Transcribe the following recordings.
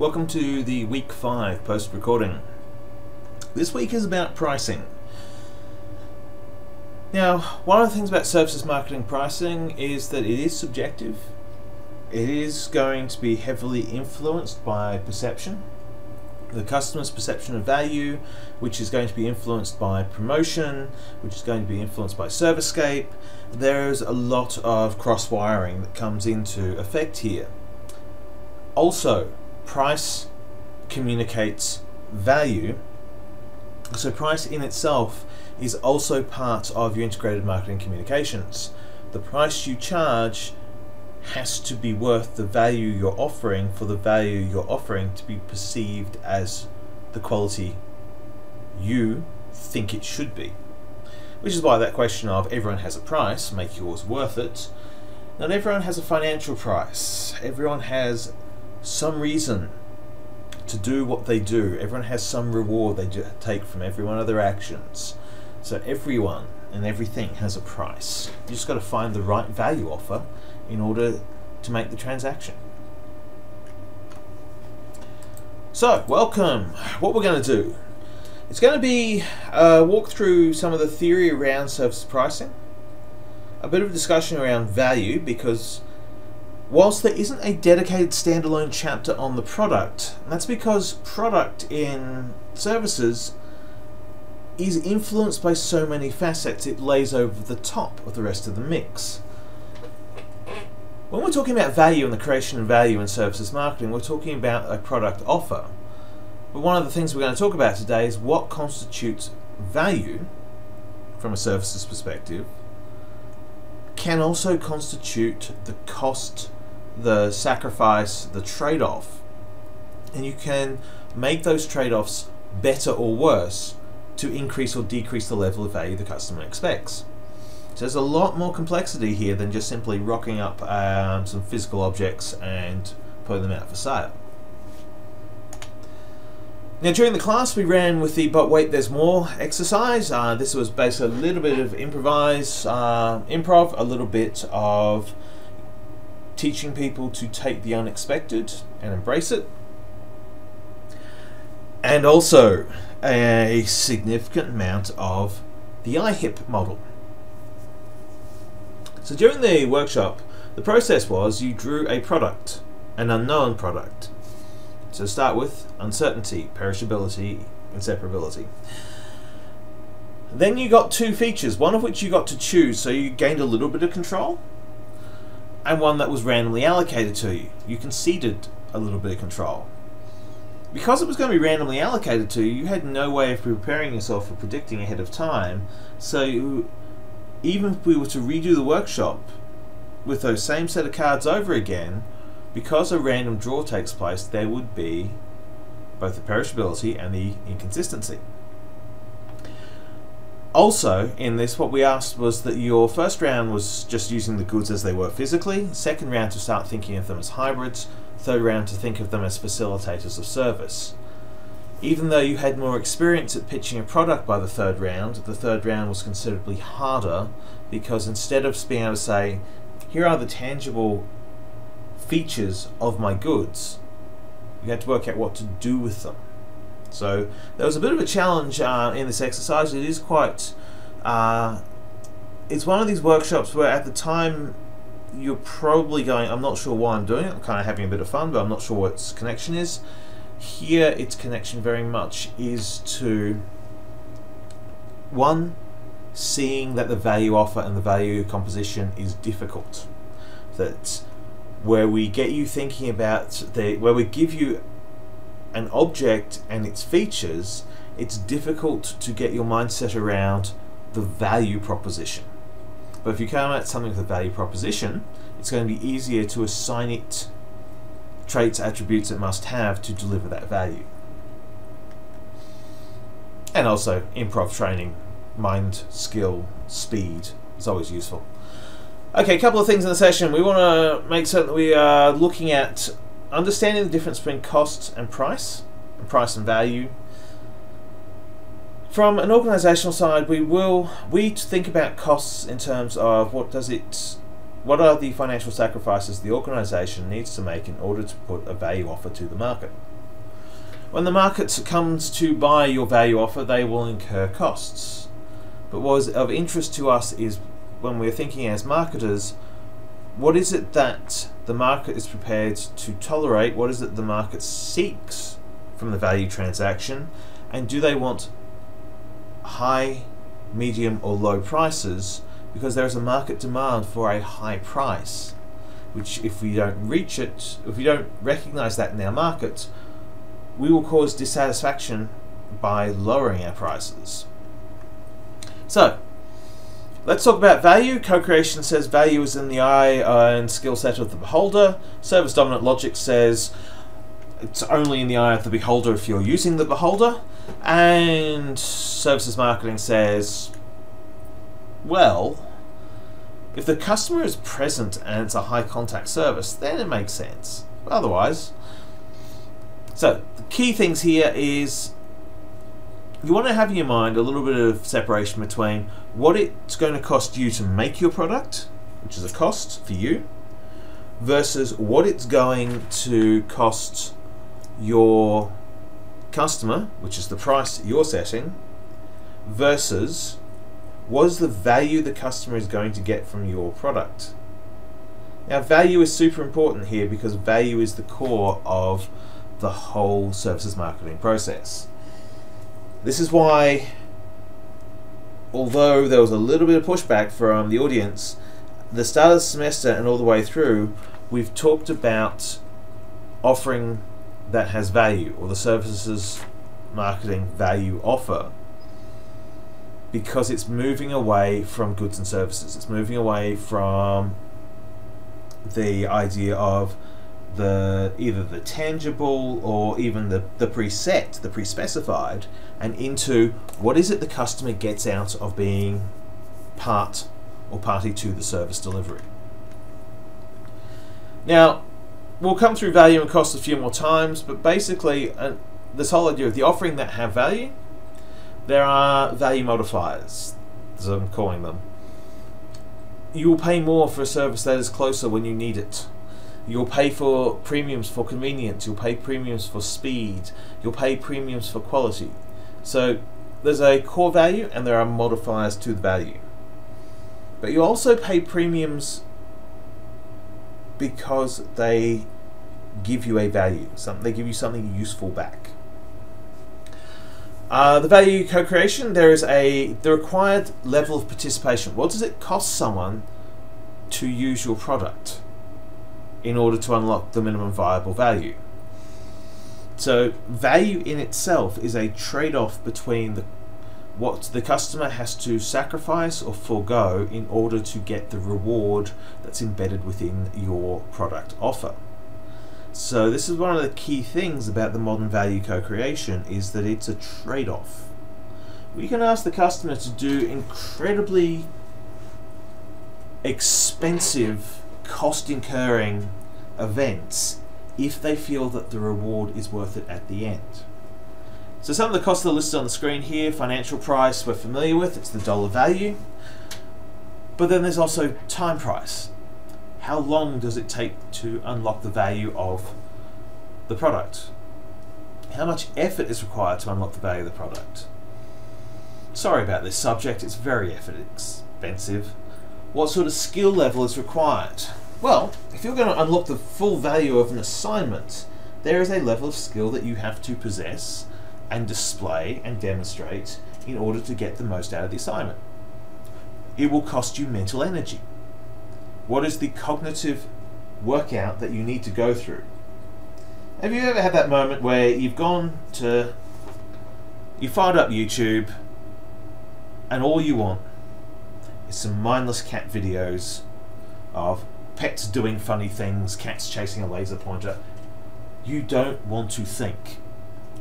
Welcome to the week 5 post recording. This week is about pricing. Now, one of the things about services marketing pricing is that it is subjective. It is going to be heavily influenced by perception, the customer's perception of value, which is going to be influenced by promotion, which is going to be influenced by ServiceScape. There's a lot of cross wiring that comes into effect here. Also, price communicates value. So, price in itself is also part of your integrated marketing communications. The price you charge has to be worth the value you're offering for the value you're offering to be perceived as the quality you think it should be. Which is why that question of everyone has a price, make yours worth it. Not everyone has a financial price. Everyone has some reason to do what they do. Everyone has some reward they take from every one of their actions. So everyone and everything has a price. You just got to find the right value offer in order to make the transaction. So, welcome. What we're going to do, it's going to be a walk through some of the theory around service pricing, a bit of discussion around value because whilst there isn't a dedicated standalone chapter on the product, that's because product in services is influenced by so many facets it lays over the top of the rest of the mix. When we're talking about value and the creation of value in services marketing, we're talking about a product offer. But one of the things we're going to talk about today is what constitutes value from a services perspective can also constitute the cost, the sacrifice, the trade off. And you can make those trade offs better or worse to increase or decrease the level of value the customer expects. So there's a lot more complexity here than just simply rocking up um, some physical objects and putting them out for sale. Now during the class we ran with the but wait there's more exercise. Uh, this was basically a little bit of improvise, uh, improv, a little bit of teaching people to take the unexpected and embrace it. And also a significant amount of the IHIP model. So during the workshop, the process was you drew a product, an unknown product. So start with uncertainty, perishability, inseparability. Then you got two features, one of which you got to choose, so you gained a little bit of control, and one that was randomly allocated to you. You conceded a little bit of control. Because it was going to be randomly allocated to you, you had no way of preparing yourself for predicting ahead of time, so you, even if we were to redo the workshop with those same set of cards over again, because a random draw takes place, there would be both the perishability and the inconsistency. Also, in this, what we asked was that your first round was just using the goods as they were physically, second round to start thinking of them as hybrids, third round to think of them as facilitators of service. Even though you had more experience at pitching a product by the third round, the third round was considerably harder because instead of being able to say, here are the tangible features of my goods, you had to work out what to do with them. So there was a bit of a challenge uh, in this exercise. It is quite. Uh, it's one of these workshops where at the time you're probably going. I'm not sure why I'm doing it. I'm kind of having a bit of fun, but I'm not sure what its connection is. Here, its connection very much is to one, seeing that the value offer and the value composition is difficult. That where we get you thinking about the where we give you an object and its features, it's difficult to get your mindset around the value proposition. But if you come at something with a value proposition, it's going to be easier to assign it traits, attributes it must have to deliver that value. And also, improv training, mind, skill, speed is always useful. Okay, a couple of things in the session. We want to make certain that we are looking at understanding the difference between cost and price, and price and value. From an organisational side, we will we think about costs in terms of what does it what are the financial sacrifices the organization needs to make in order to put a value offer to the market? When the market comes to buy your value offer, they will incur costs. But what is of interest to us is when we're thinking as marketers, what is it that the market is prepared to tolerate? What is it the market seeks from the value transaction? And do they want high, medium, or low prices? Because there is a market demand for a high price, which, if we don't reach it, if we don't recognize that in our market, we will cause dissatisfaction by lowering our prices. So, let's talk about value. Co-creation says value is in the eye and skill set of the beholder. Service dominant logic says it's only in the eye of the beholder if you're using the beholder. And services marketing says, well, if the customer is present and it's a high contact service, then it makes sense. Otherwise, so the key things here is you want to have in your mind a little bit of separation between what it's going to cost you to make your product, which is a cost for you, versus what it's going to cost your customer, which is the price you're setting, versus what is the value the customer is going to get from your product. Now, value is super important here because value is the core of the whole services marketing process. This is why, although there was a little bit of pushback from the audience, the start of the semester and all the way through, we've talked about offering that has value or the services marketing value offer because it's moving away from goods and services. It's moving away from the idea of the either the tangible or even the, the preset, the pre-specified, and into what is it the customer gets out of being part or party to the service delivery. Now, we'll come through value and cost a few more times, but basically, uh, this whole idea of the offering that have value, there are value modifiers, as I'm calling them. You will pay more for a service that is closer when you need it. You'll pay for premiums for convenience, you'll pay premiums for speed, you'll pay premiums for quality. So there's a core value and there are modifiers to the value. But you also pay premiums because they give you a value. They give you something useful back. Uh, the value co-creation, there is a the required level of participation. What does it cost someone to use your product? in order to unlock the minimum viable value. So value in itself is a trade-off between the, what the customer has to sacrifice or forego in order to get the reward that's embedded within your product offer. So this is one of the key things about the modern value co-creation is that it's a trade-off. We can ask the customer to do incredibly expensive cost incurring events if they feel that the reward is worth it at the end. So some of the costs are listed on the screen here. Financial price we're familiar with, it's the dollar value. But then there's also time price. How long does it take to unlock the value of the product? How much effort is required to unlock the value of the product? Sorry about this subject, it's very effort expensive. What sort of skill level is required? Well, if you're going to unlock the full value of an assignment, there is a level of skill that you have to possess and display and demonstrate in order to get the most out of the assignment. It will cost you mental energy. What is the cognitive workout that you need to go through? Have you ever had that moment where you've gone to, you fired up YouTube, and all you want is some mindless cat videos of pets doing funny things, cats chasing a laser pointer. You don't want to think.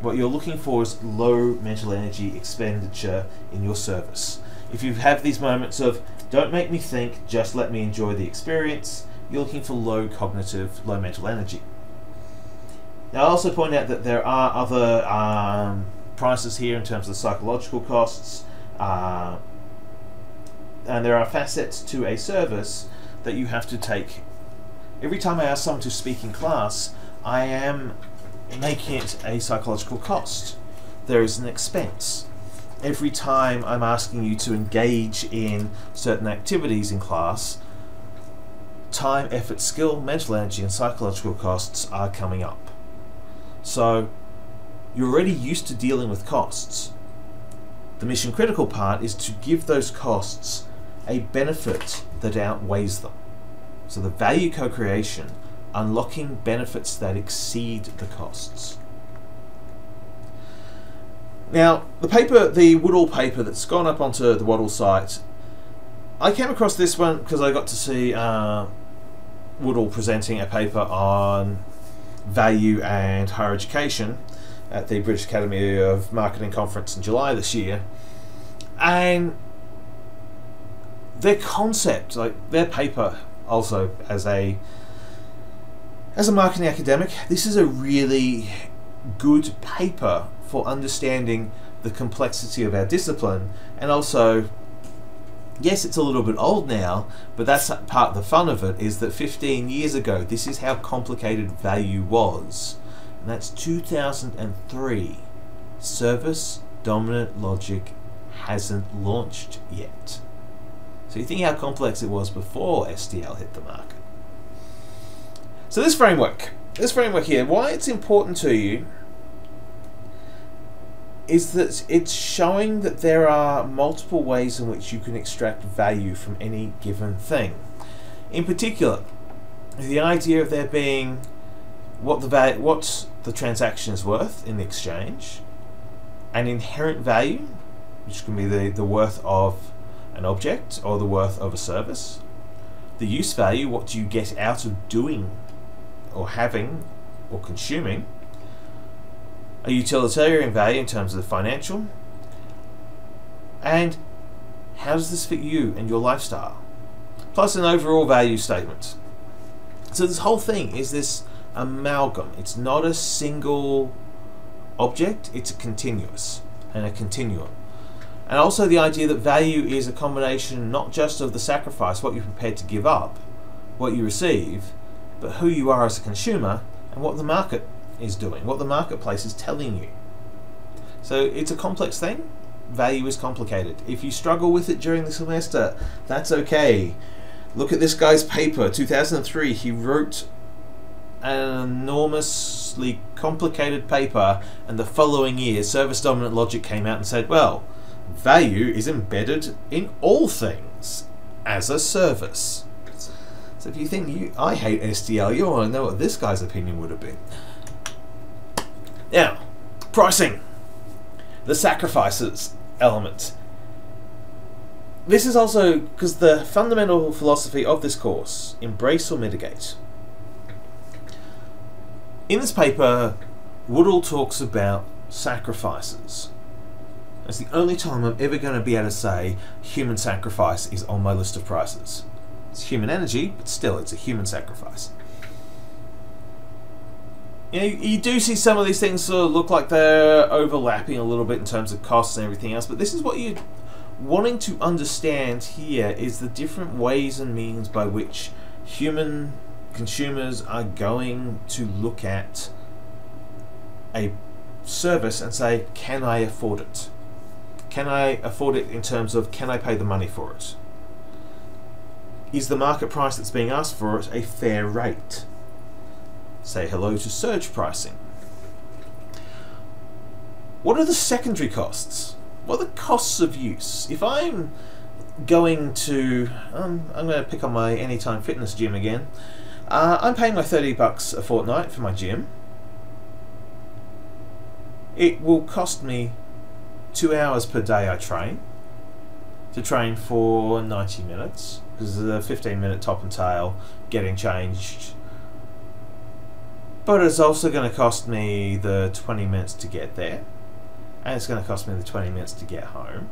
What you're looking for is low mental energy expenditure in your service. If you have these moments of, don't make me think, just let me enjoy the experience, you're looking for low cognitive, low mental energy. Now, I'll also point out that there are other um, prices here in terms of psychological costs, uh, and there are facets to a service that you have to take. Every time I ask someone to speak in class, I am making it a psychological cost. There is an expense. Every time I'm asking you to engage in certain activities in class, time, effort, skill, mental energy, and psychological costs are coming up. So you're already used to dealing with costs. The mission critical part is to give those costs a benefit that outweighs them. So the value co-creation, unlocking benefits that exceed the costs. Now, the paper, the Woodall paper that's gone up onto the Wattle site, I came across this one because I got to see uh, Woodall presenting a paper on value and higher education at the British Academy of Marketing Conference in July this year. And their concept, like their paper, also as a as a marketing academic, this is a really good paper for understanding the complexity of our discipline. And also yes it's a little bit old now but that's part of the fun of it is that 15 years ago this is how complicated value was. And that's 2003 service dominant logic hasn't launched yet so you think how complex it was before SDL hit the market. So this framework, this framework here, why it's important to you is that it's showing that there are multiple ways in which you can extract value from any given thing. In particular, the idea of there being what the value, what the transaction is worth in the exchange, an inherent value, which can be the, the worth of an object or the worth of a service. The use value, what do you get out of doing or having or consuming. A utilitarian value in terms of the financial. And how does this fit you and your lifestyle? Plus an overall value statement. So this whole thing is this amalgam. It's not a single object, it's a continuous and a continuum. And also the idea that value is a combination not just of the sacrifice, what you're prepared to give up, what you receive, but who you are as a consumer and what the market is doing, what the marketplace is telling you. So it's a complex thing. Value is complicated. If you struggle with it during the semester, that's okay. Look at this guy's paper, 2003. He wrote an enormously complicated paper, and the following year, Service Dominant Logic came out and said, well, value is embedded in all things as a service. So if you think you, I hate SDL, you want to know what this guy's opinion would have been. Now, pricing. The sacrifices element. This is also because the fundamental philosophy of this course, embrace or mitigate. In this paper, Woodall talks about sacrifices. It's the only time I'm ever going to be able to say human sacrifice is on my list of prices. It's human energy, but still, it's a human sacrifice. You know, you do see some of these things sort of look like they're overlapping a little bit in terms of costs and everything else, but this is what you're wanting to understand here is the different ways and means by which human consumers are going to look at a service and say, can I afford it? Can I afford it in terms of can I pay the money for it? Is the market price that's being asked for it a fair rate? Say hello to surge pricing. What are the secondary costs? What are the costs of use? If I'm going to, um, I'm going to pick on my Anytime Fitness gym again. Uh, I'm paying my 30 bucks a fortnight for my gym. It will cost me two hours per day I train to train for 90 minutes because there's a 15 minute top and tail getting changed. But it's also going to cost me the 20 minutes to get there and it's going to cost me the 20 minutes to get home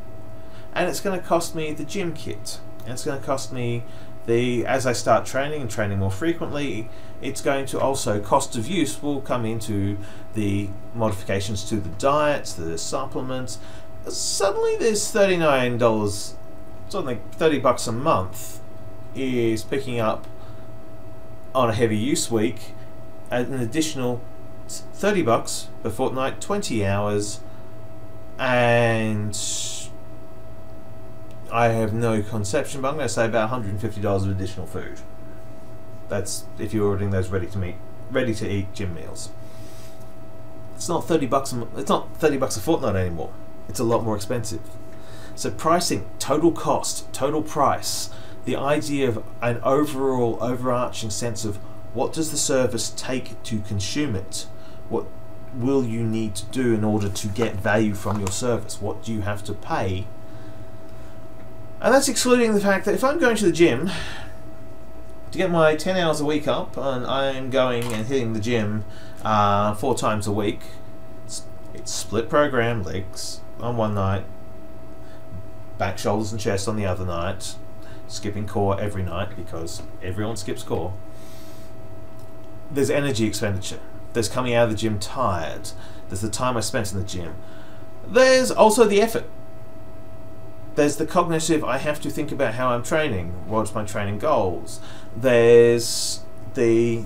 and it's going to cost me the gym kit and it's going to cost me the as I start training and training more frequently it's going to also cost of use will come into the modifications to the diets the supplements suddenly there's $39 something 30 bucks a month is picking up on a heavy use week At an additional 30 bucks per fortnight, 20 hours, and I have no conception, but I'm going to say about $150 of additional food. That's if you're ordering those ready to meet, ready to eat gym meals. It's not 30 bucks. A, it's not 30 bucks a fortnight anymore. It's a lot more expensive. So pricing, total cost, total price, the idea of an overall overarching sense of what does the service take to consume it? What will you need to do in order to get value from your service? What do you have to pay? And that's excluding the fact that if I'm going to the gym to get my 10 hours a week up and I'm going and hitting the gym uh, four times a week, it's, it's split program, legs on one night, back, shoulders, and chest on the other night, skipping core every night because everyone skips core. There's energy expenditure. There's coming out of the gym tired. There's the time I spent in the gym. There's also the effort. There's the cognitive, I have to think about how I'm training. What's my training goals? There's the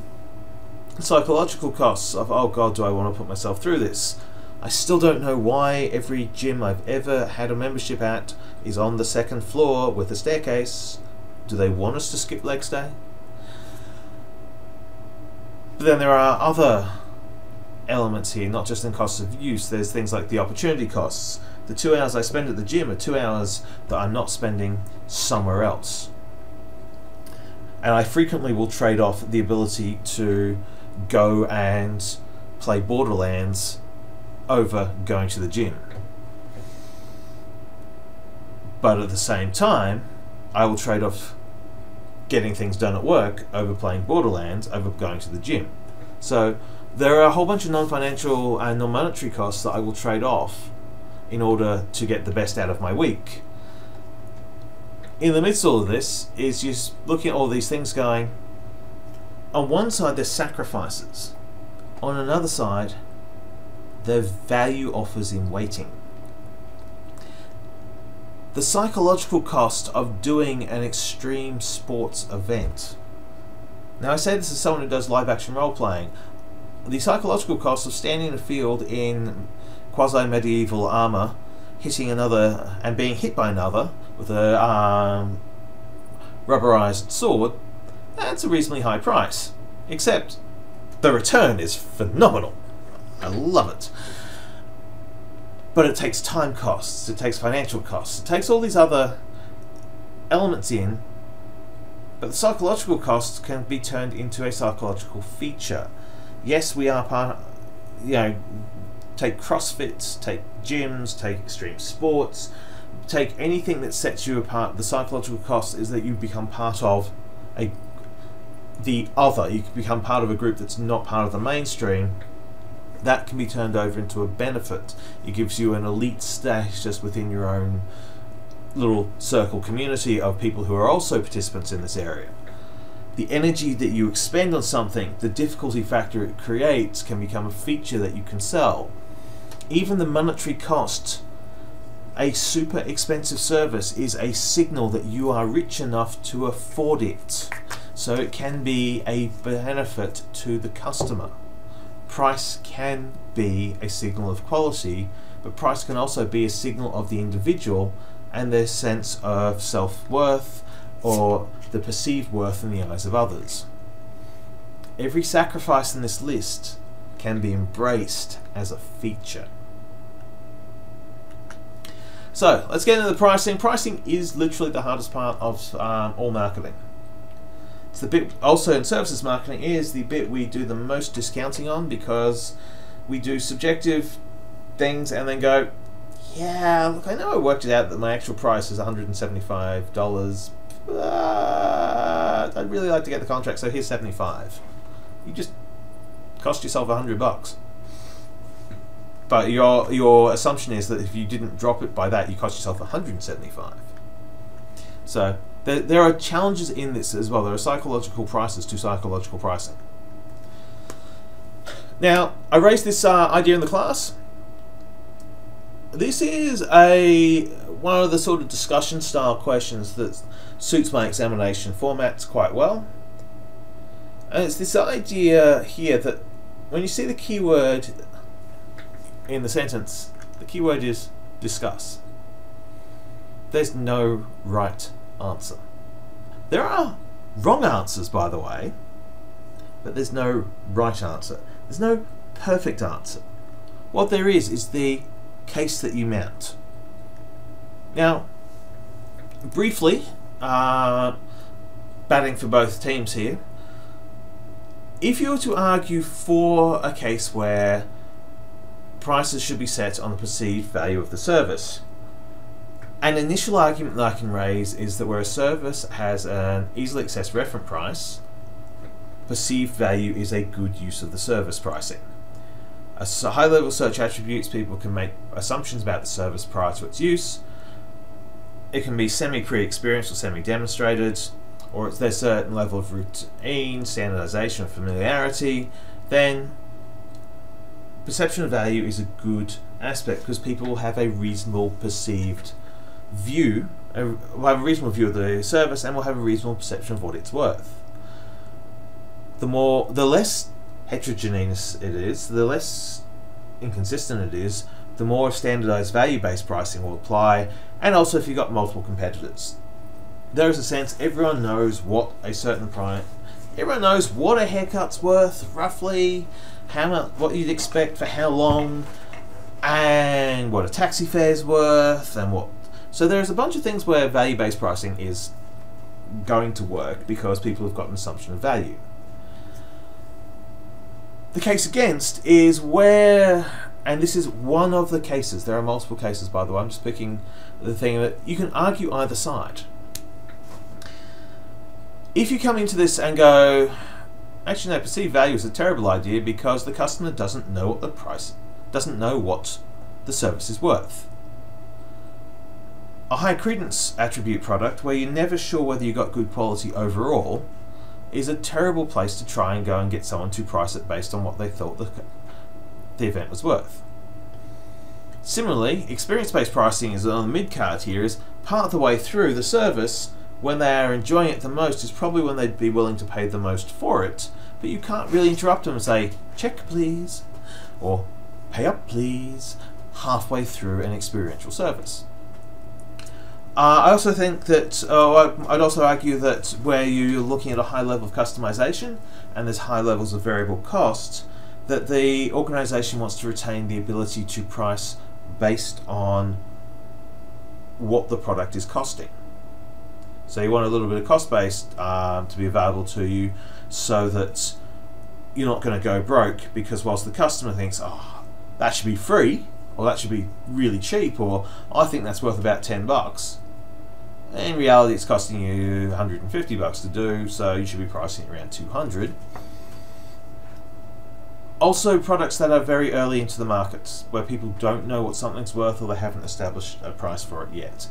psychological costs of, oh God, do I want to put myself through this? I still don't know why every gym I've ever had a membership at is on the second floor with a staircase. Do they want us to skip legs day? But then there are other elements here, not just in costs of use. There's things like the opportunity costs. The two hours I spend at the gym are two hours that I'm not spending somewhere else. And I frequently will trade off the ability to go and play Borderlands over going to the gym. But at the same time, I will trade off getting things done at work over playing Borderlands over going to the gym. So there are a whole bunch of non-financial and non-monetary costs that I will trade off in order to get the best out of my week. In the midst of all of this is just looking at all these things going, on one side there's sacrifices, on another side their value offers in waiting. The psychological cost of doing an extreme sports event. Now, I say this as someone who does live action role playing. The psychological cost of standing in a field in quasi medieval armor, hitting another and being hit by another with a um, rubberized sword, that's a reasonably high price. Except the return is phenomenal. I love it. But it takes time costs, it takes financial costs, it takes all these other elements in, but the psychological costs can be turned into a psychological feature. Yes, we are part, you know, take CrossFits, take gyms, take extreme sports, take anything that sets you apart. The psychological cost is that you become part of a the other. You become part of a group that's not part of the mainstream that can be turned over into a benefit. It gives you an elite status within your own little circle community of people who are also participants in this area. The energy that you expend on something, the difficulty factor it creates, can become a feature that you can sell. Even the monetary cost, a super expensive service is a signal that you are rich enough to afford it. So it can be a benefit to the customer price can be a signal of quality, but price can also be a signal of the individual and their sense of self-worth or the perceived worth in the eyes of others. Every sacrifice in this list can be embraced as a feature. So let's get into the pricing. Pricing is literally the hardest part of um, all marketing. It's the bit also in services marketing is the bit we do the most discounting on because we do subjective things and then go, yeah, look, I know I worked it out that my actual price is $175, but I'd really like to get the contract, so here's 75. You just cost yourself 100 bucks. But your your assumption is that if you didn't drop it by that, you cost yourself 175. So there, there are challenges in this as well. There are psychological prices to psychological pricing. Now, I raised this uh, idea in the class. this is a one of the sort of discussion style questions that suits my examination formats quite well. And it's this idea here that when you see the keyword in the sentence, the keyword is discuss. There's no right answer. There are wrong answers, by the way, but there's no right answer. There's no perfect answer. What there is is the case that you mount. Now, briefly, uh, batting for both teams here, if you were to argue for a case where prices should be set on the perceived value of the service, an initial argument that I can raise is that where a service has an easily accessed reference price, perceived value is a good use of the service pricing. A high level search attributes people can make assumptions about the service prior to its use. It can be semi pre experienced or semi demonstrated, or if there's a certain level of routine, standardization, or familiarity. Then perception of value is a good aspect because people will have a reasonable perceived view, a, will have a reasonable view of the service, and we'll have a reasonable perception of what it's worth. The more, the less heterogeneous it is, the less inconsistent it is, the more standardized value-based pricing will apply, and also if you've got multiple competitors. There is a sense everyone knows what a certain price, everyone knows what a haircut's worth, roughly, how much, what you'd expect for how long, and what a taxi fare's worth, and what so there's a bunch of things where value-based pricing is going to work because people have got an assumption of value. The case against is where, and this is one of the cases, there are multiple cases by the way, I'm just picking the thing that you can argue either side. If you come into this and go, actually no, perceived value is a terrible idea because the customer doesn't know what the price, doesn't know what the service is worth a high credence attribute product where you're never sure whether you got good quality overall is a terrible place to try and go and get someone to price it based on what they thought the, the event was worth. Similarly, experience-based pricing is on the mid card here is part of the way through the service when they are enjoying it the most is probably when they'd be willing to pay the most for it, but you can't really interrupt them and say, check please, or pay up please, halfway through an experiential service. Uh, I also think that, uh, I'd also argue that where you're looking at a high level of customization and there's high levels of variable costs, that the organization wants to retain the ability to price based on what the product is costing. So you want a little bit of cost base um, to be available to you so that you're not going to go broke because whilst the customer thinks, oh, that should be free, or that should be really cheap, or I think that's worth about 10 bucks, in reality, it's costing you 150 bucks to do, so you should be pricing it around 200. Also, products that are very early into the markets, where people don't know what something's worth or they haven't established a price for it yet.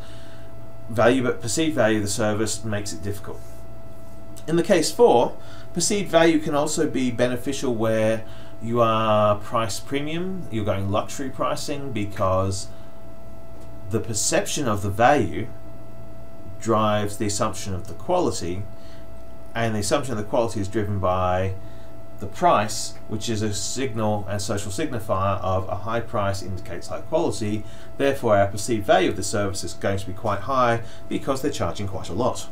Value, but perceived value of the service makes it difficult. In the case for, perceived value can also be beneficial where you are price premium, you're going luxury pricing because the perception of the value drives the assumption of the quality, and the assumption of the quality is driven by the price, which is a signal and social signifier of a high price indicates high quality. Therefore, our perceived value of the service is going to be quite high because they're charging quite a lot.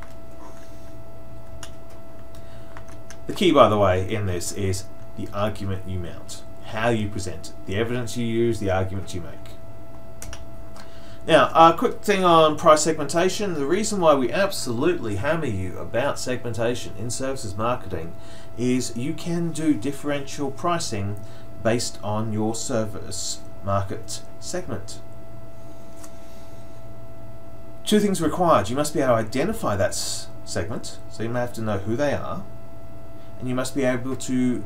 The key, by the way, in this is the argument you mount, how you present it, the evidence you use, the arguments you make. Now, a quick thing on price segmentation. The reason why we absolutely hammer you about segmentation in services marketing is you can do differential pricing based on your service market segment. Two things required. You must be able to identify that segment, so you may have to know who they are, and you must be able to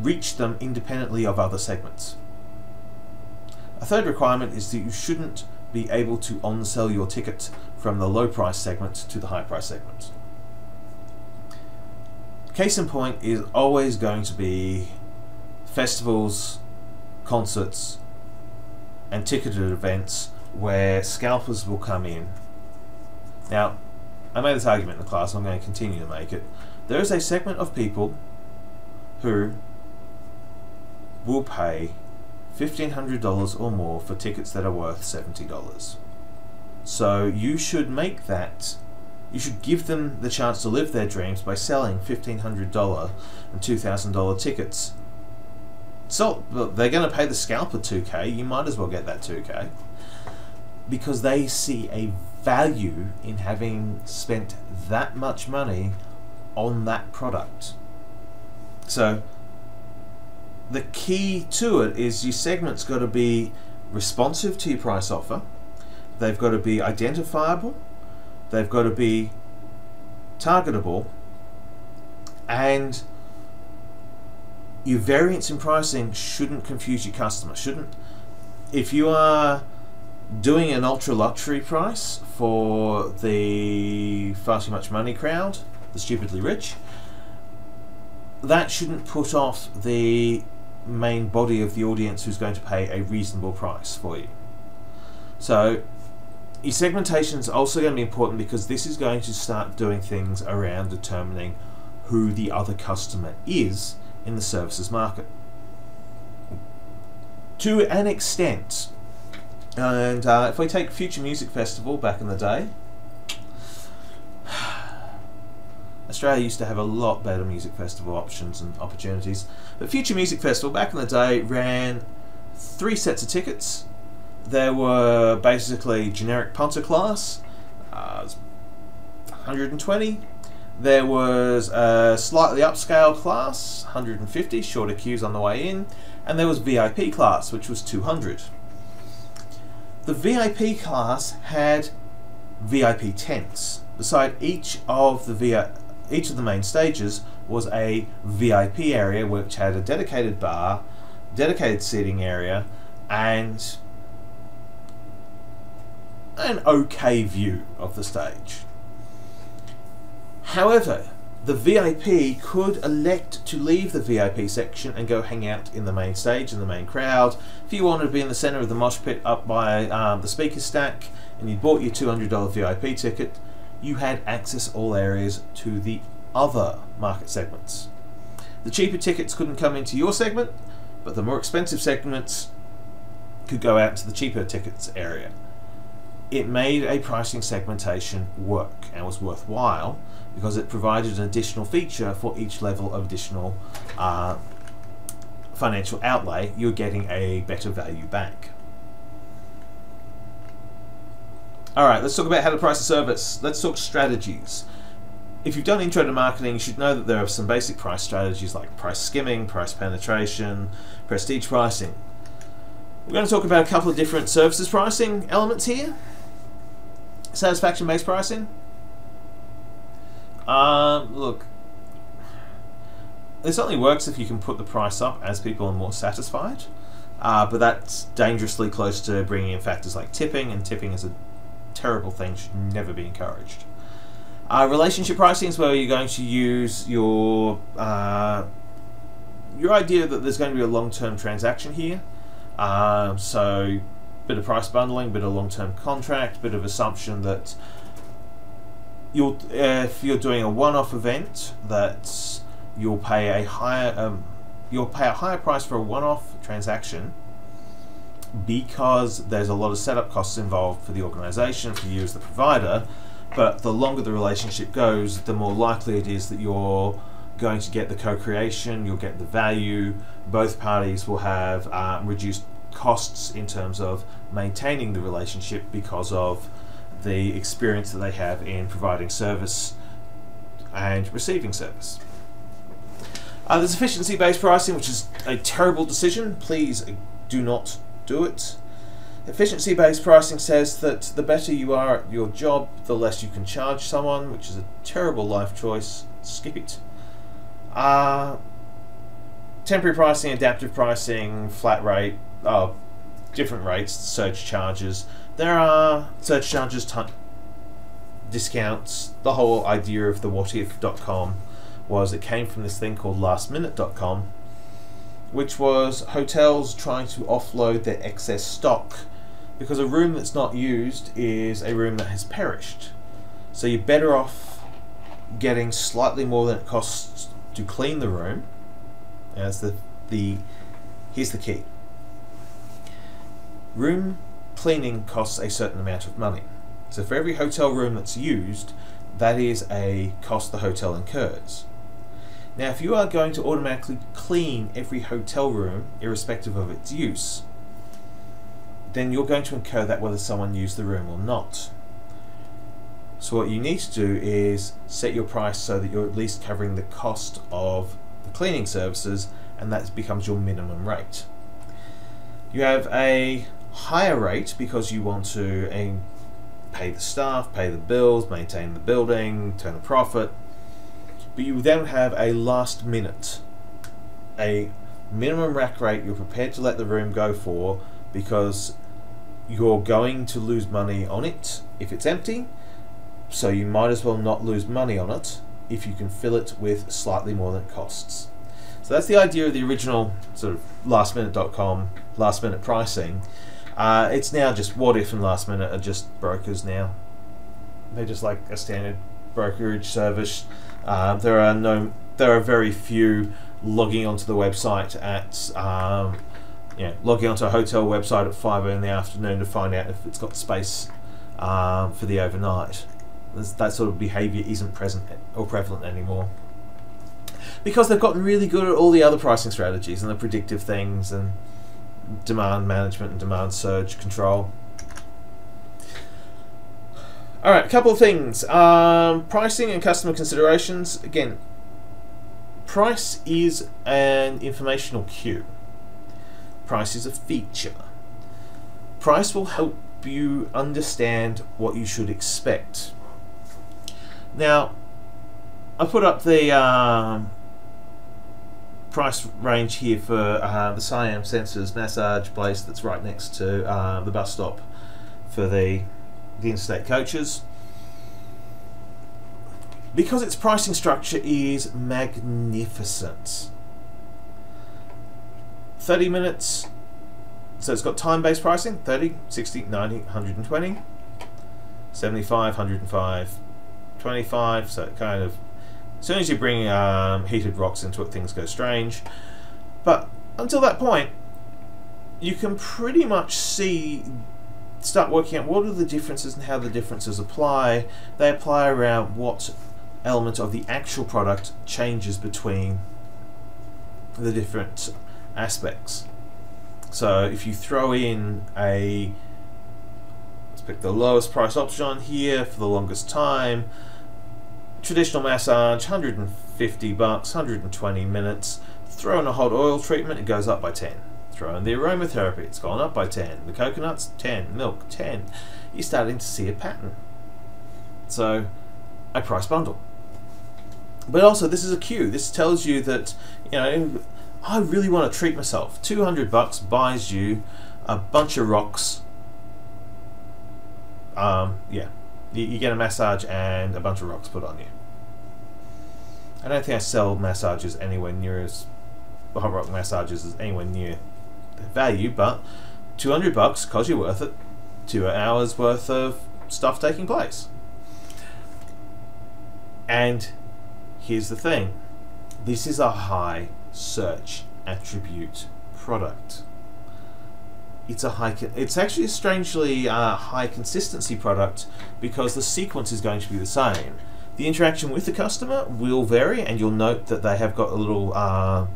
reach them independently of other segments. A third requirement is that you shouldn't be able to on-sell your ticket from the low price segment to the high price segment. Case in point is always going to be festivals, concerts, and ticketed events where scalpers will come in. Now, I made this argument in the class, I'm going to continue to make it. There is a segment of people who will pay $1,500 or more for tickets that are worth $70. So you should make that, you should give them the chance to live their dreams by selling $1,500 and $2,000 tickets. So they're going to pay the scalper 2k, you might as well get that 2k. Because they see a value in having spent that much money on that product. So the key to it is your segment's got to be responsive to your price offer. They've got to be identifiable. They've got to be targetable. And your variance in pricing shouldn't confuse your customer. Shouldn't. If you are doing an ultra luxury price for the far too much money crowd, the stupidly rich, that shouldn't put off the main body of the audience who's going to pay a reasonable price for you. So your segmentation is also going to be important because this is going to start doing things around determining who the other customer is in the services market. To an extent, and uh, if we take Future Music Festival back in the day, Australia used to have a lot better music festival options and opportunities. But Future Music Festival back in the day ran three sets of tickets. There were basically generic punter class, uh, 120. There was a slightly upscale class, 150, shorter queues on the way in, and there was VIP class, which was 200. The VIP class had VIP tents. Beside each of the VIP each of the main stages was a VIP area which had a dedicated bar, dedicated seating area, and an okay view of the stage. However, the VIP could elect to leave the VIP section and go hang out in the main stage in the main crowd. If you wanted to be in the centre of the mosh pit up by um, the speaker stack and you bought your $200 VIP ticket, you had access all areas to the other market segments. The cheaper tickets couldn't come into your segment, but the more expensive segments could go out to the cheaper tickets area. It made a pricing segmentation work and was worthwhile because it provided an additional feature for each level of additional uh, financial outlay. You're getting a better value back. Alright, let's talk about how to price a service. Let's talk strategies. If you've done intro to marketing, you should know that there are some basic price strategies like price skimming, price penetration, prestige pricing. We're going to talk about a couple of different services pricing elements here. Satisfaction based pricing. Um, look, this only works if you can put the price up as people are more satisfied. Uh, but that's dangerously close to bringing in factors like tipping, and tipping is a terrible thing, should never be encouraged. Uh, relationship pricing is where you're going to use your uh, your idea that there's going to be a long-term transaction here. Uh, so, bit of price bundling, bit of long-term contract, bit of assumption that you'll if you're doing a one-off event that you'll pay a higher um, you'll pay a higher price for a one-off transaction because there's a lot of setup costs involved for the organization, for you as the provider, but the longer the relationship goes, the more likely it is that you're going to get the co-creation, you'll get the value, both parties will have um, reduced costs in terms of maintaining the relationship because of the experience that they have in providing service and receiving service. Uh, there's efficiency-based pricing, which is a terrible decision. Please do not do it. Efficiency-based pricing says that the better you are at your job, the less you can charge someone, which is a terrible life choice. Skip it. Uh, temporary pricing, adaptive pricing, flat rate, oh, different rates, surge charges. There are surge charges, discounts. The whole idea of the Wotif.com was it came from this thing called lastminute.com which was hotels trying to offload their excess stock because a room that's not used is a room that has perished. So you're better off getting slightly more than it costs to clean the room. As the the here's the key. Room cleaning costs a certain amount of money. So for every hotel room that's used, that is a cost the hotel incurs. Now, if you are going to automatically clean every hotel room, irrespective of its use, then you're going to incur that whether someone used the room or not. So what you need to do is set your price so that you're at least covering the cost of the cleaning services and that becomes your minimum rate. You have a higher rate because you want to pay the staff, pay the bills, maintain the building, turn a profit, but you then have a last minute, a minimum rack rate you're prepared to let the room go for because you're going to lose money on it if it's empty, so you might as well not lose money on it if you can fill it with slightly more than it costs. So that's the idea of the original sort of lastminute.com last minute pricing. Uh, it's now just Wotif and last minute are just brokers now. They're just like a standard brokerage service uh, there are no, there are very few logging onto the website at, um, yeah, logging onto a hotel website at five in the afternoon to find out if it's got space um, for the overnight. that sort of behaviour isn't present or prevalent anymore because they've gotten really good at all the other pricing strategies and the predictive things and demand management and demand surge control. All right, a couple of things. Um, pricing and customer considerations. Again, price is an informational cue. Price is a feature. Price will help you understand what you should expect. Now, I put up the um, price range here for uh, the Siam Sensors massage place that's right next to uh, the bus stop for the the interstate coaches because its pricing structure is magnificent. 30 minutes, so it's got time-based pricing, 30, 60, 90, 120, 75, 105, 25, so it kind of, as soon as you bring um, heated rocks into it, things go strange. But until that point, you can pretty much see start working out what are the differences and how the differences apply. They apply around what element of the actual product changes between the different aspects. So if you throw in a let's pick the lowest price option here for the longest time, traditional massage, 150 bucks, 120 minutes. Throw in a hot oil treatment, it goes up by 10. Throw the aromatherapy, it's gone up by 10. The coconuts, 10. Milk, 10. You're starting to see a pattern. So, a price bundle. But also, this is a cue. This tells you that, you know, I really want to treat myself. 200 bucks buys you a bunch of rocks. Um, yeah. You, you get a massage and a bunch of rocks put on you. I don't think I sell massages anywhere near as hot rock massages as anywhere near value, but 200 bucks cause you worth it. Two hours worth of stuff taking place. And here's the thing this is a high search attribute product. It's a high. It's actually a strangely uh, high consistency product because the sequence is going to be the same. The interaction with the customer will vary, and you'll note that they have got a little uh,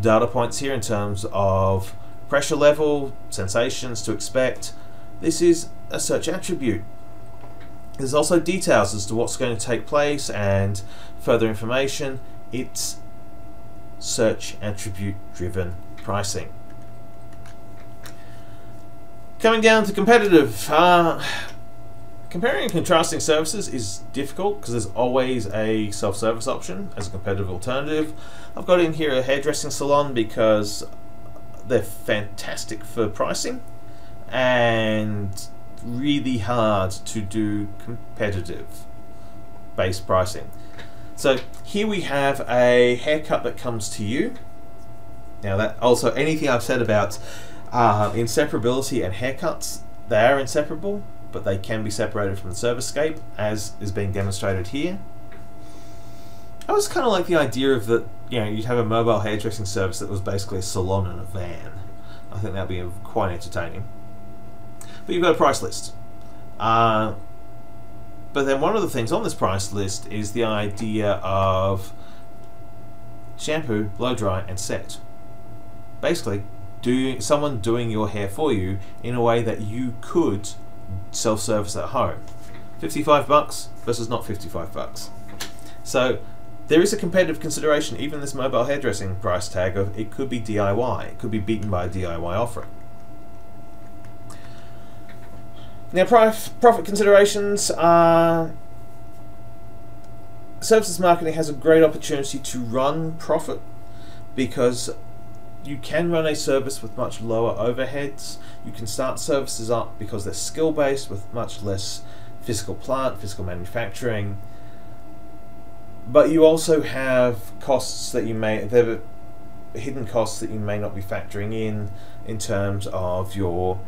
data points here in terms of pressure level, sensations to expect. This is a search attribute. There's also details as to what's going to take place and further information. It's search attribute driven pricing. Coming down to competitive, uh, comparing and contrasting services is difficult because there's always a self-service option as a competitive alternative. I've got in here a hairdressing salon because they're fantastic for pricing and really hard to do competitive based pricing. So here we have a haircut that comes to you Now that also anything I've said about uh, inseparability and haircuts, they are inseparable, but they can be separated from the service-scape, as is being demonstrated here. I was kind of like the idea of that, you know, you'd have a mobile hairdressing service that was basically a salon and a van. I think that'd be quite entertaining. But you've got a price list. Uh, but then one of the things on this price list is the idea of shampoo, blow dry, and set. Basically, do someone doing your hair for you in a way that you could self-service at home. 55 bucks versus not 55 bucks. So there is a competitive consideration, even this mobile hairdressing price tag of it could be DIY, it could be beaten by a DIY offering. Now, profit considerations are services marketing has a great opportunity to run profit because you can run a service with much lower overheads. You can start services up because they're skill based with much less physical plant, physical manufacturing. But you also have costs that you may, there are hidden costs that you may not be factoring in in terms of your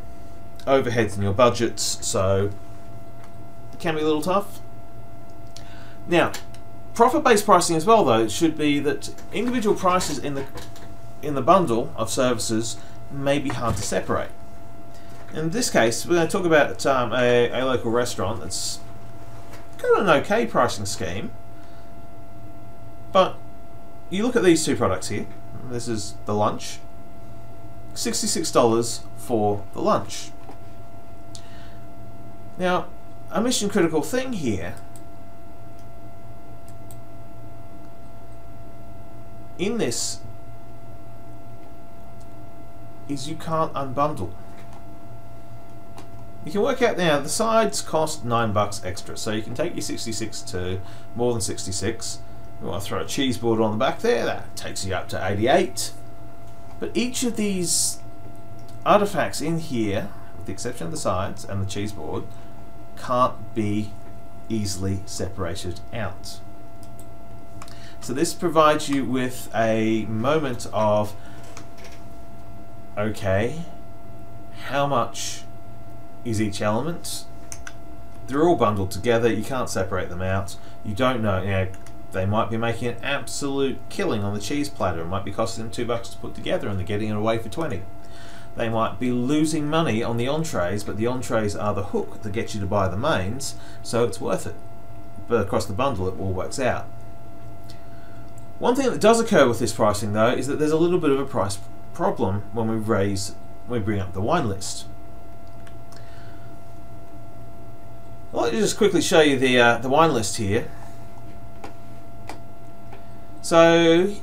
overheads and your budgets. So it can be a little tough. Now, profit-based pricing as well, though, should be that individual prices in the in the bundle of services may be hard to separate. In this case, we're going to talk about um, a, a local restaurant that's got an okay pricing scheme, but you look at these two products here. This is the lunch. $66 for the lunch. Now, a mission critical thing here in this is you can't unbundle. You can work out now the sides cost nine bucks extra, so you can take your 66 to more than 66. You want throw a cheese board on the back there, that takes you up to 88. But each of these artifacts in here, with the exception of the sides and the cheese board, can't be easily separated out. So this provides you with a moment of okay, how much is each element? They're all bundled together, you can't separate them out. You don't know, you know, they might be making an absolute killing on the cheese platter. It might be costing them two bucks to put together and they're getting it away for 20. They might be losing money on the entrees, but the entrees are the hook that gets you to buy the mains, so it's worth it. But across the bundle, it all works out. One thing that does occur with this pricing, though, is that there's a little bit of a price problem when we raise, when we bring up the wine list. I'll let me just quickly show you the uh, the wine list here. So,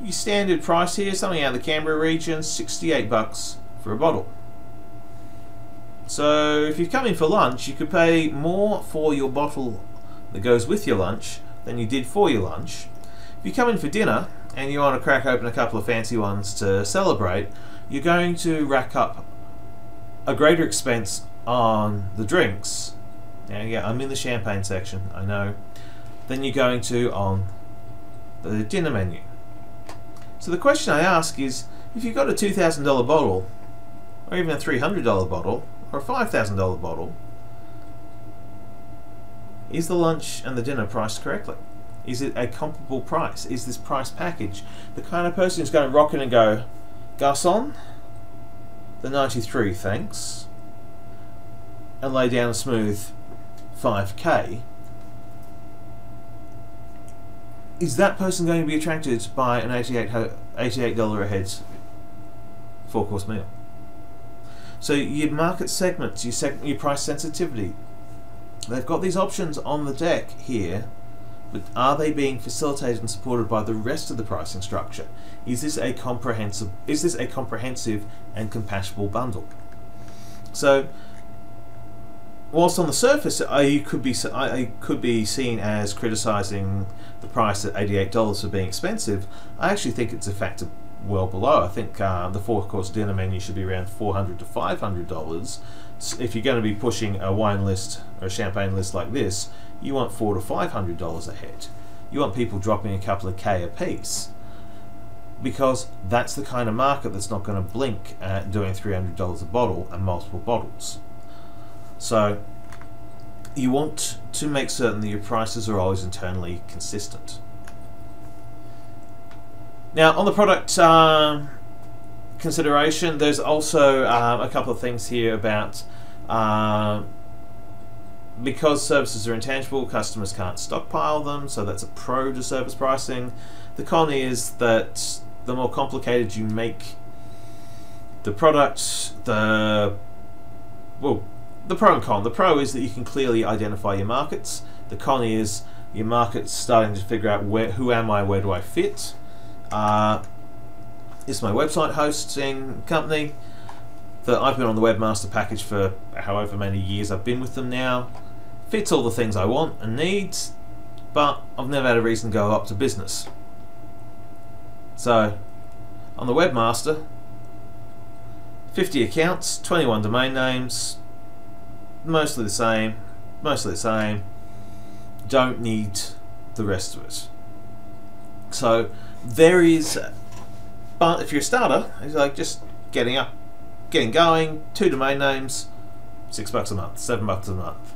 your standard price here, something out of the Canberra region, 68 bucks for a bottle. So, if you come in for lunch, you could pay more for your bottle that goes with your lunch than you did for your lunch. If you come in for dinner, and you want to crack open a couple of fancy ones to celebrate, you're going to rack up a greater expense on the drinks. Now, yeah, I'm in the champagne section, I know. Then you're going to on the dinner menu. So the question I ask is, if you've got a $2,000 bottle, or even a $300 bottle, or a $5,000 bottle, is the lunch and the dinner priced correctly? Is it a comparable price? Is this price package the kind of person who's going to rock in and go, Garçon, the 93, thanks, and lay down a smooth 5k? Is that person going to be attracted by an $88, $88 a head four course meal? So your market segments, your, seg your price sensitivity, they've got these options on the deck here but are they being facilitated and supported by the rest of the pricing structure? Is this a comprehensive is this a comprehensive and compatible bundle? So whilst on the surface I could be I could be seen as criticizing the price at $88 for being expensive, I actually think it's a factor well below. I think uh, the four course dinner menu should be around 400 to $500. If you're going to be pushing a wine list or a champagne list like this, you want four to five hundred dollars a head. You want people dropping a couple of K a piece. because that's the kind of market that's not going to blink at doing $300 a bottle and multiple bottles. So you want to make certain that your prices are always internally consistent. Now, on the product um, consideration, there's also um, a couple of things here about uh, because services are intangible, customers can't stockpile them, so that's a pro to service pricing. The con is that the more complicated you make the product, the well, the pro and con. The pro is that you can clearly identify your markets. The con is your market's starting to figure out where, who am I, where do I fit. Uh, it's my website hosting company that I've been on the webmaster package for however many years I've been with them now. Fits all the things I want and need, but I've never had a reason to go up to business. So, on the webmaster, 50 accounts, 21 domain names, mostly the same, mostly the same. Don't need the rest of it. So there is, but if you're a starter, it's like just getting up, getting going. Two domain names, six bucks a month, seven bucks a month.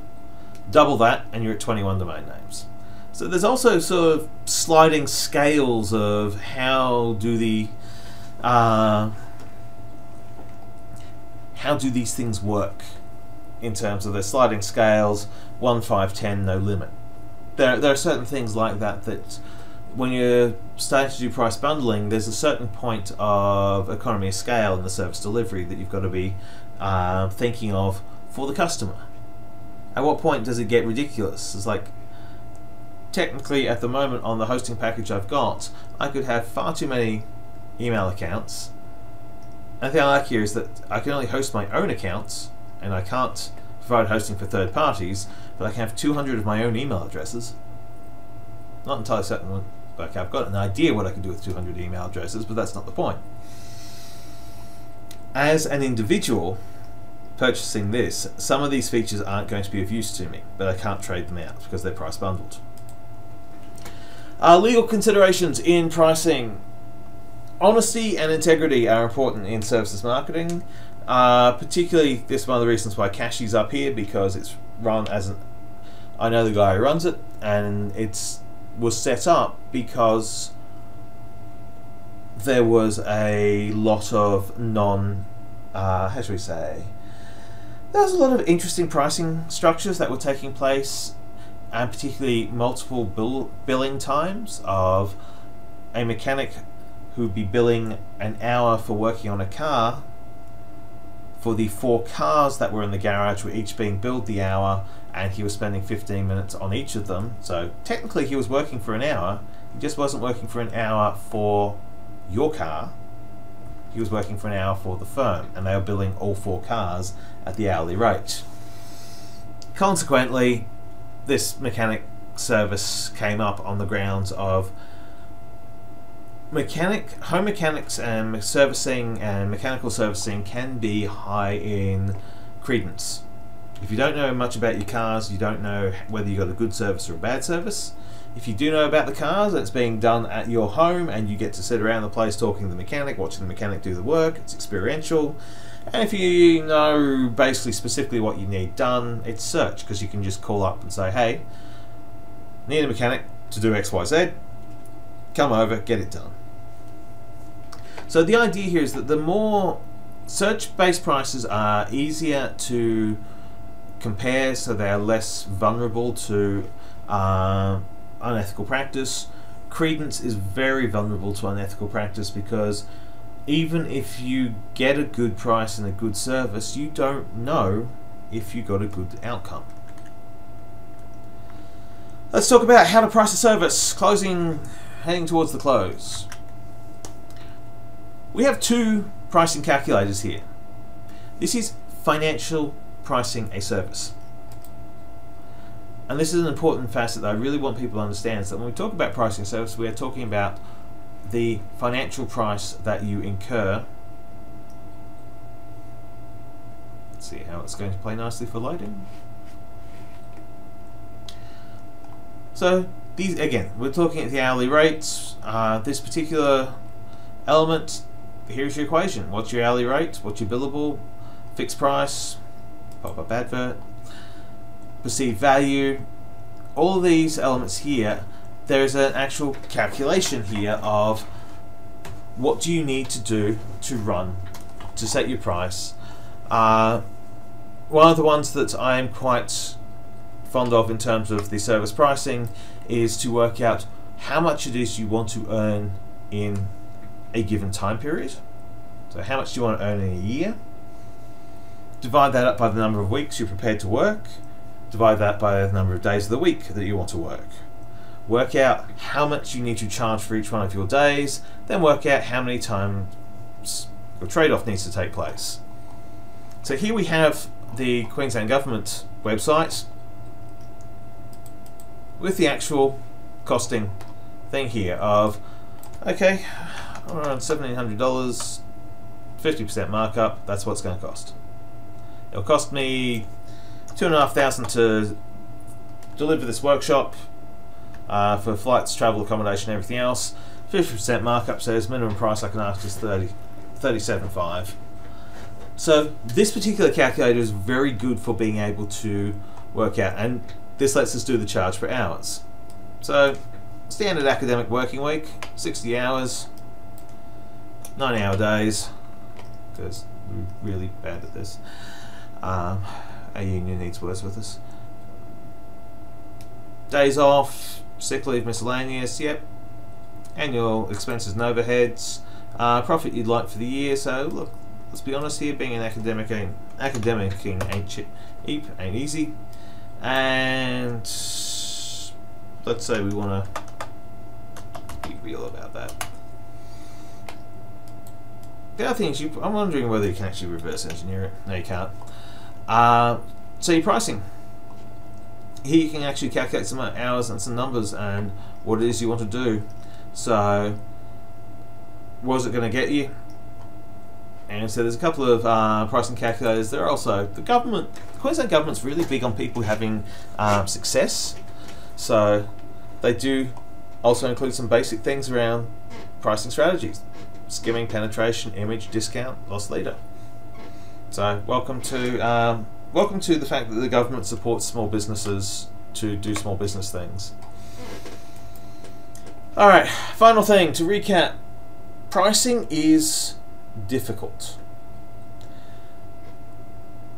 Double that, and you're at 21 domain names. So there's also sort of sliding scales of how do the uh, how do these things work in terms of the sliding scales, 1, 5, 10, no limit. There, there are certain things like that that when you're starting to do price bundling, there's a certain point of economy of scale in the service delivery that you've got to be uh, thinking of for the customer. At what point does it get ridiculous? It's like, technically, at the moment on the hosting package I've got, I could have far too many email accounts. And the thing I like here is that I can only host my own accounts and I can't provide hosting for third parties, but I can have 200 of my own email addresses. Not entirely certain, like I've got an idea what I can do with 200 email addresses, but that's not the point. As an individual purchasing this, some of these features aren't going to be of use to me, but I can't trade them out because they're price bundled. Uh, legal considerations in pricing. Honesty and integrity are important in services marketing. Uh, particularly, this is one of the reasons why Cashi's up here because it's run as an. I know the guy who runs it, and it's was set up because there was a lot of non. Uh, how should we say? There was a lot of interesting pricing structures that were taking place, and particularly multiple bill, billing times of a mechanic who'd be billing an hour for working on a car for the four cars that were in the garage were each being billed the hour and he was spending 15 minutes on each of them. So technically he was working for an hour, he just wasn't working for an hour for your car. He was working for an hour for the firm and they were billing all four cars at the hourly rate. Consequently, this mechanic service came up on the grounds of mechanic home mechanics and servicing and mechanical servicing can be high in credence. If you don't know much about your cars, you don't know whether you got a good service or a bad service. If you do know about the cars, it's being done at your home and you get to sit around the place talking to the mechanic, watching the mechanic do the work. It's experiential. And if you know basically specifically what you need done, it's search because you can just call up and say, hey, need a mechanic to do XYZ. Come over, get it done. So the idea here is that the more search-based prices are easier to compare, so they are less vulnerable to uh, unethical practice. Credence is very vulnerable to unethical practice because even if you get a good price and a good service, you don't know if you got a good outcome. Let's talk about how to price a service, closing, heading towards the close. We have two pricing calculators here. This is financial pricing a service. And this is an important facet that I really want people to understand is that when we talk about pricing a service, we are talking about the financial price that you incur. Let's see how it's going to play nicely for loading. So these again, we're talking at the hourly rates. Uh, this particular element, here's your equation. What's your hourly rate? What's your billable? Fixed price, pop-up advert, perceived value. All these elements here, there's an actual calculation here of what do you need to do to run, to set your price. Uh, one of the ones that I'm quite fond of in terms of the service pricing is to work out how much it is you want to earn in a given time period. So how much do you want to earn in a year? Divide that up by the number of weeks you're prepared to work. Divide that by the number of days of the week that you want to work. Work out how much you need to charge for each one of your days, then work out how many times your trade-off needs to take place. So here we have the Queensland Government website with the actual costing thing here of okay around $1700 50% markup that's what it's going to cost. It'll cost me two and a half thousand to deliver this workshop uh, for flights travel accommodation everything else. 50% markup says minimum price I can ask is 30 37.5 so this particular calculator is very good for being able to work out and this lets us do the charge for hours. So, standard academic working week, 60 hours, 9 hour days, because we're really bad at this. Um, our union needs worse with us. Days off, sick leave, miscellaneous, yep. Annual expenses and overheads. Uh, profit you'd like for the year, so look, let's be honest here, being an academic ain't, academic ain't, cheap, ain't easy and let's say we want to be real about that. The other thing is, you, I'm wondering whether you can actually reverse engineer it. No, you can't. Uh, so your pricing. Here you can actually calculate some hours and some numbers and what it is you want to do. So, what is it going to get you? And so there's a couple of uh, pricing calculators. There are also the government. The Queensland government's really big on people having um, success. So they do also include some basic things around pricing strategies, skimming, penetration, image, discount, loss leader. So welcome to um, welcome to the fact that the government supports small businesses to do small business things. All right, final thing to recap: pricing is difficult.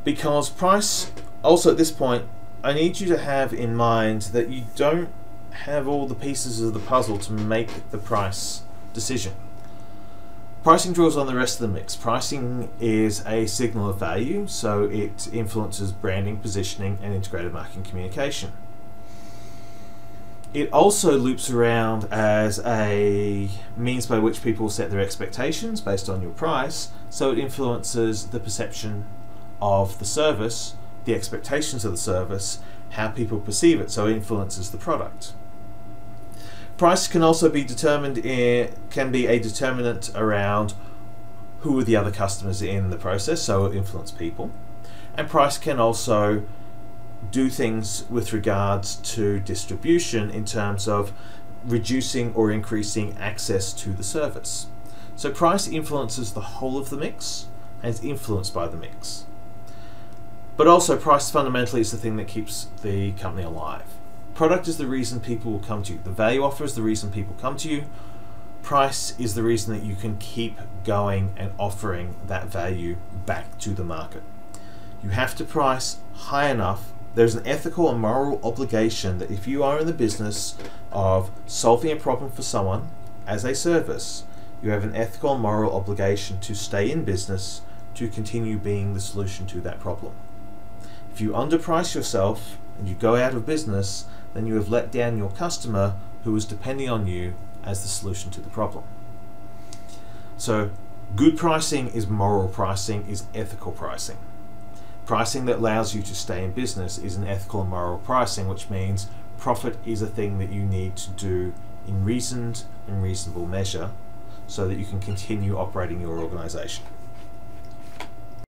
Because price, also at this point, I need you to have in mind that you don't have all the pieces of the puzzle to make the price decision. Pricing draws on the rest of the mix. Pricing is a signal of value, so it influences branding, positioning, and integrated marketing communication. It also loops around as a means by which people set their expectations based on your price, so it influences the perception of the service, the expectations of the service, how people perceive it, so it influences the product. Price can also be determined in, can be a determinant around who are the other customers in the process, so it influences people. And price can also do things with regards to distribution in terms of reducing or increasing access to the service. So price influences the whole of the mix and is influenced by the mix. But also price fundamentally is the thing that keeps the company alive. Product is the reason people will come to you. The value offer is the reason people come to you. Price is the reason that you can keep going and offering that value back to the market. You have to price high enough there's an ethical and moral obligation that if you are in the business of solving a problem for someone as a service, you have an ethical and moral obligation to stay in business to continue being the solution to that problem. If you underprice yourself and you go out of business, then you have let down your customer who was depending on you as the solution to the problem. So, good pricing is moral pricing, is ethical pricing. Pricing that allows you to stay in business is an ethical and moral pricing, which means profit is a thing that you need to do in reasoned and reasonable measure so that you can continue operating your organization.